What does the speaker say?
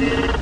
Yeah.